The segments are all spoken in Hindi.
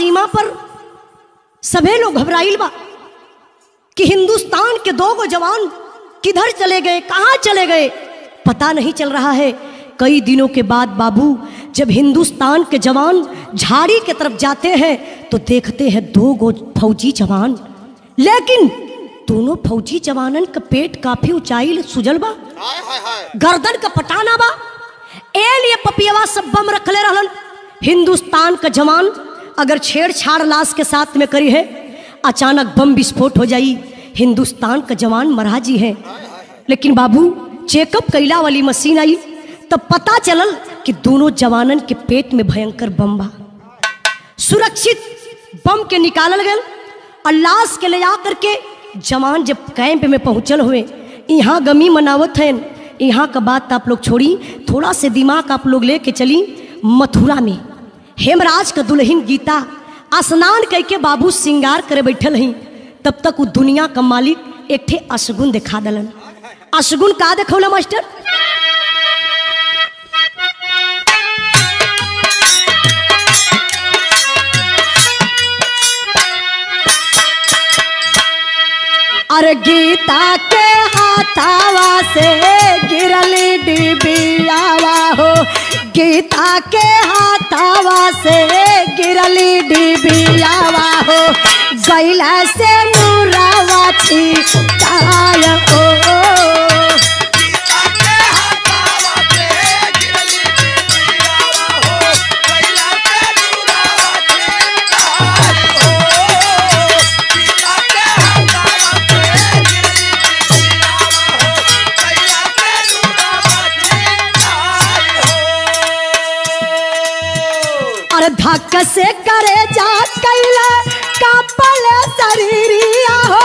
सीमा पर सभे लोग घबराइल बा कि हिंदुस्तान के दो गो जवान किधर चले गए कहाँ चले गए पता नहीं चल रहा है। कई दिनों के बाद बाबू जब हिंदुस्तान के जवान झाड़ी के तरफ़ जाते हैं तो देखते हैं दो गो फौजी जवान। लेकिन दोनों फौजी जवानन का पेट काफ़ी ऊंचाई सुजल बा। गर्दन का पटाना बा। ए लिए पपियवा सब बम रखले रहलन। हिंदुस्तान का जवान अगर छेड़छाड़ लाश के साथ में करी है, अचानक बम विस्फोट हो जाई। हिंदुस्तान का जवान महाराजी है। लेकिन बाबू, चेकअप कैला वाली मशीन आई, तब पता चलल कि दोनों जवानन के पेट में भयंकर बम बा। सुरक्षित बम के निकालल गल और लाश के ले जा करके जवान जब कैंप में पहुंचल हुए यहाँ गमी मनावत हैं यहाँ का बात आप लोग छोड़ी, थोड़ा से दिमाग आप लोग लेके चली मथुरा में। हेमराज का दुल्हन गीता स्नान करके बाबू श्रृंगार करे बैठल हई। तब तक वो दुनिया का मालिक एक ठे अशगुन दिखा दलन। अशगुन का देखौला मास्टर? अरे गीता के हाथावा से गिरली डिबियावा हो। गीता के हाथावा से गिरली डिबियावा हो। गैला से मुरावा थी काय हो। और धक्क से करे जा कैला। कपल शरीरिया हो,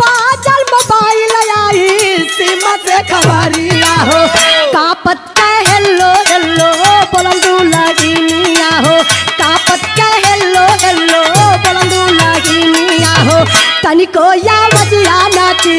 बाजल मोबाइल आई सीमा से खबरिया हो। कापत का हेलो हेलो, बोलंदू लगिनिया हो। कापत का हेलो हेलो, बोलंदू लगिनिया हो। तनिको या बजिया नाची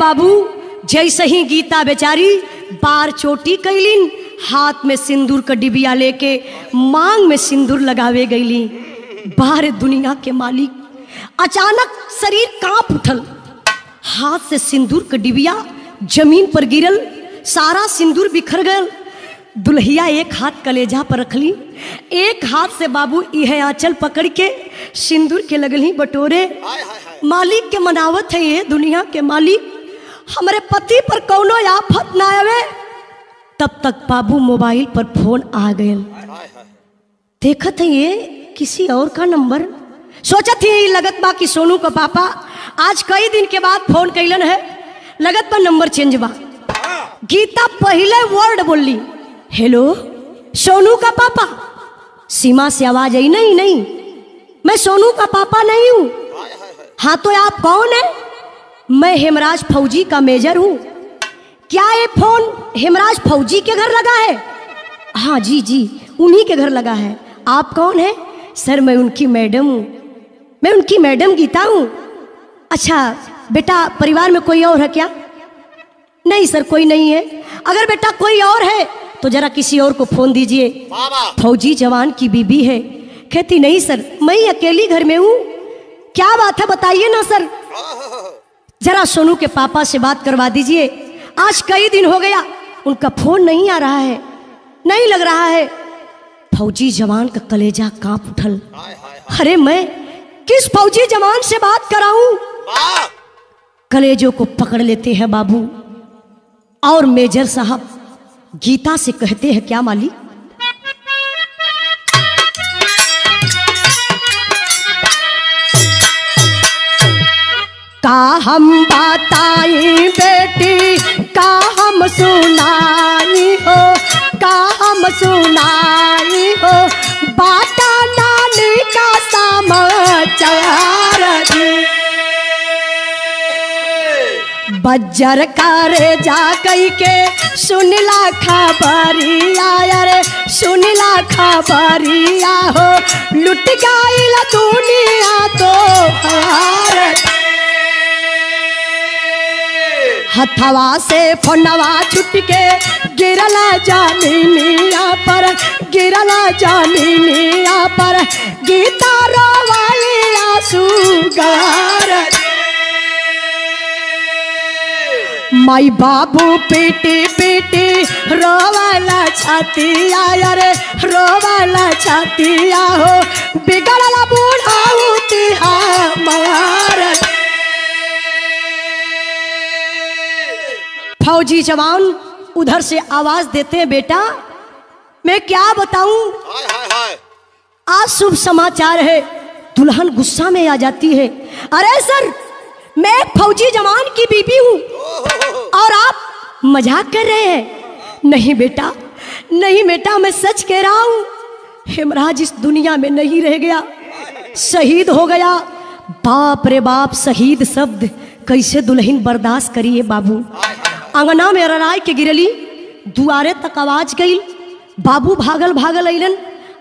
बाबू, जैसे ही गीता बेचारी बार चोटी कैलिन, हाथ में सिंदूर का डिबिया लेके मांग में सिंदूर लगावे गईली। बाहर दुनिया के मालिक, अचानक शरीर काँप उठल। हाथ से सिंदूर का डिबिया ज़मीन पर गिरल, सारा सिंदूर बिखर गल। दुल्हिया एक हाथ कलेजा पर रखली, एक हाथ से बाबू यह आंचल पकड़ के सिंदूर के लगली बटोरे। मालिक के मनावत है ये दुनिया के मालिक। हमारे पति पर कौनो आफत ना आवे। तब तक बाबू मोबाइल पर फ़ोन आ गए। देखत है ये किसी और का नंबर? सोचत ही लगत बा कि सोनू का पापा आज कई दिन के बाद फ़ोन कैलन है। लगत बा नंबर चेंज बा। गीता पहले वर्ड बोली हेलो, सोनू का पापा? सीमा से आवाज़ आई, नहीं नहीं, मैं सोनू का पापा नहीं हूँ। हाँ तो आप कौन है? मैं हेमराज फौजी का मेजर हूँ। क्या ये फ़ोन हेमराज फौजी के घर लगा है? हाँ जी जी उन्हीं के घर लगा है। आप कौन है? सर मैं उनकी मैडम हूँ। मैं उनकी मैडम गीता हूँ। अच्छा बेटा परिवार में कोई और है क्या? नहीं सर कोई नहीं है। अगर बेटा कोई और है तो जरा किसी और को फ़ोन दीजिए। फौजी जवान की बीबी है। कहती नहीं सर मैं ही अकेली घर में हूँ। क्या बात है बताइए ना सर। जरा सोनू के पापा से बात करवा दीजिए। आज कई दिन हो गया उनका फ़ोन नहीं आ रहा है नहीं लग रहा है। फौजी जवान का कलेजा काँप उठल। अरे मैं किस फौजी जवान से बात कराऊं? कलेजों को पकड़ लेते हैं बाबू। और मेजर साहब गीता से कहते हैं क्या मालिक का हम बताई बेटी? का हम सुनाई हो? का हम सुनाई हो? बाटा नानी का समाचार बज्जर करे जा कई के, सुनला खबरिया अरे सुनला खबरिया हो। लुट गईल दुनिया तो हार हथवा से फोनवा छुट के गिरला जामिनिया पर, गिरला जामिनिया पर गीता रोवालिया सुगार माई बाबू पीटी पीटी, रोवाला छातिया अरे रोवाला छातिया हो बिगड़ला बूढ़ा फौजी जवान उधर से आवाज़ देते हैं बेटा। मैं क्या बताऊँ? आज शुभ समाचार है। दुल्हन गुस्सा में आ जाती है। अरे सर मैं एक फौजी जवान की बीबी हूँ। और आप मज़ाक कर रहे हैं। नहीं बेटा। नहीं बेटा मैं सच कह रहा हूँ। हेमराज इस दुनिया में नहीं रह गया। शहीद हो गया। बाप रे बाप शहीद शब्द। कैसे दुल्हन बर्दाश्त करिए बाबू। अंगना में रराय के गिरली दुआरे तक आवाज़ गई बाबू भागल भागल अलन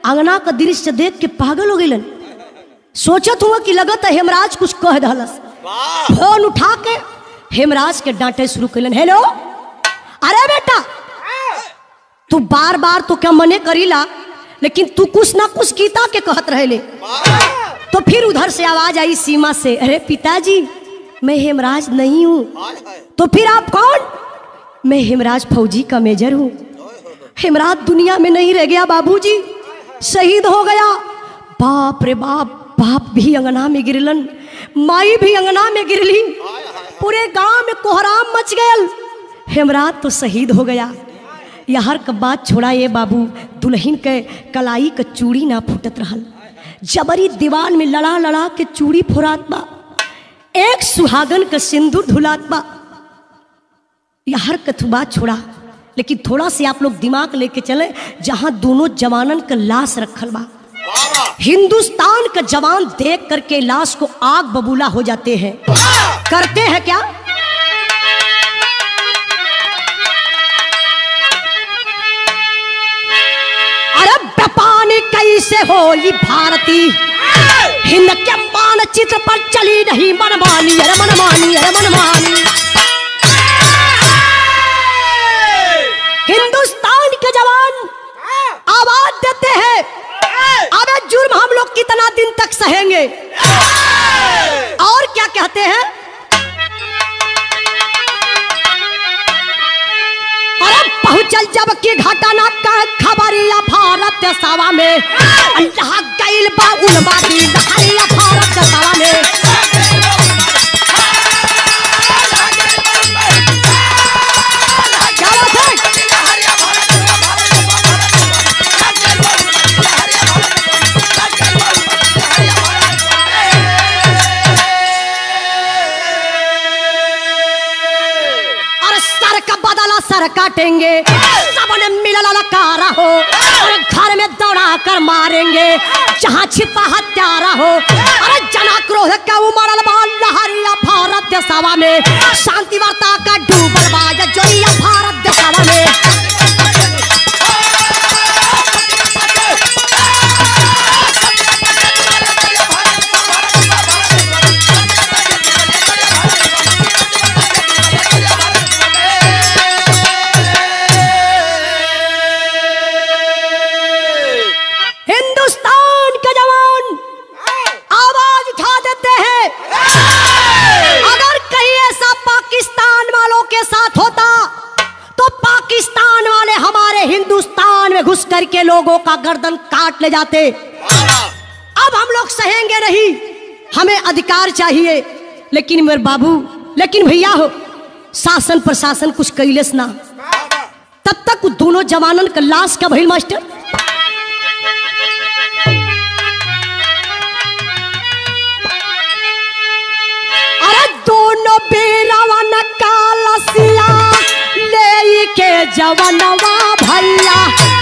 अंगना का दृश्य देख के पागल हो गईलन सोचत हुआ कि लगत है हेमराज कुछ कह दहलस। वाह। फ़ोन उठा के हेमराज के डांटे शुरू कैलन हेलो अरे बेटा तू बार बार तो क्या मने करीला लेकिन तू कुछ ना कुछ गीता के कहत रहे ले तो फिर उधर से आवाज़ आई सीमा से अरे पिताजी मैं हेमराज नहीं हूँ। तो फिर आप कौन? मैं हेमराज फौजी का मेजर हूँ। हेमराज दुनिया में नहीं रह गया बाबूजी। शहीद हो गया। बाप रे बाप बाप भी अंगना में गिरलन, माई भी अंगना में गिरली। पूरे गाँव में कोहराम मच गयल हेमराज तो शहीद हो गया। यहर का बात छोड़ा ये बाबू। दुल्हन के कलाई का चूड़ी ना फूटत रहल। जबरी दीवान में लड़ा लड़ा के चूड़ी फुरात बा। एक सुहागन का सिंदूर धुलात बा हर कथुबा छोड़ा लेकिन थोड़ा से आप लोग दिमाग लेके चले जहाँ दोनों जवानन का लाश रखल बा। हिंदुस्तान का जवान देख करके लाश को आग बबूला हो जाते हैं। करते हैं क्या? कैसे होली भारती। हिंद के मानचित्र पर चली नहीं मनमानी अरे मनमानी अरे मनमानी। हिंदुस्तान के जवान आवाज़ देते हैं। अबे जुर्म हम लोग कितना दिन तक सहेंगे? और क्या कहते हैं? जब की घटना का खबर या भारत सभा में, अल्लाह गैल बा उलमा दी भारत सभा में। ललकारा हो। अरे घर में दौड़ा कर मारेंगे, जहाँ छिपा हत्यारा हो। अरे जना क्रोध का उमर लहरिया भारत सभा में शांति वार्ता का डूबल बा या भारत सभा में लोगों का गर्दन काट ले जाते। अब हम लोग सहेंगे नहीं। हमें अधिकार चाहिए। लेकिन मेरे बाबू, लेकिन भैया हो, शासन प्रशासन कुछ कैलेस ना। तब तक दोनों जवानन का लाश का भइल मास्टर? अरे दोनों बेरवन का लसिया ले के जवनवा भैया।